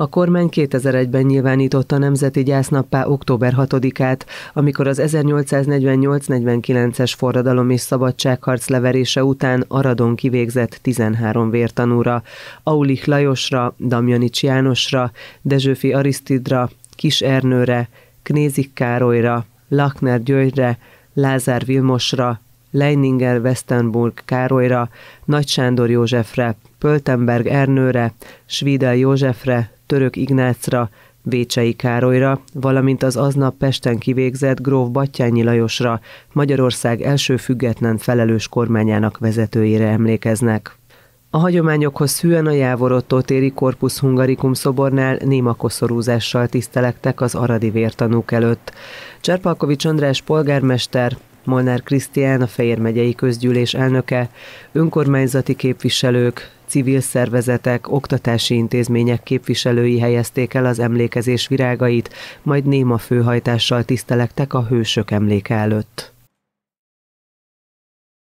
A kormány 2001-ben nyilvánította nemzeti gyásznappá október 6-át, amikor az 1848-49-es forradalom és szabadságharc leverése után Aradon kivégzett 13 vértanúra, Aulich Lajosra, Damjanics Jánosra, Dezsőfi Arisztidra, Kis Ernőre, Knézik Károlyra, Lachner Györgyre, Lázár Vilmosra, Leininger Westenburg Károlyra, Nagy Sándor Józsefre, Pöltenberg Ernőre, Svidel Józsefre, Török Ignácra, Vécsei Károlyra, valamint az aznap Pesten kivégzett Gróf Battyányi Lajosra, Magyarország első független felelős kormányának vezetőjére emlékeznek. A hagyományokhoz hűen a Jávorotto téri Corpus Hungarikum szobornál néma koszorúzással tisztelektek az aradi vértanúk előtt. Cserpalkovics András polgármester, Molnár Krisztián, a Fejér megyei közgyűlés elnöke, önkormányzati képviselők, civil szervezetek, oktatási intézmények képviselői helyezték el az emlékezés virágait, majd néma főhajtással tisztelektek a hősök emléke előtt.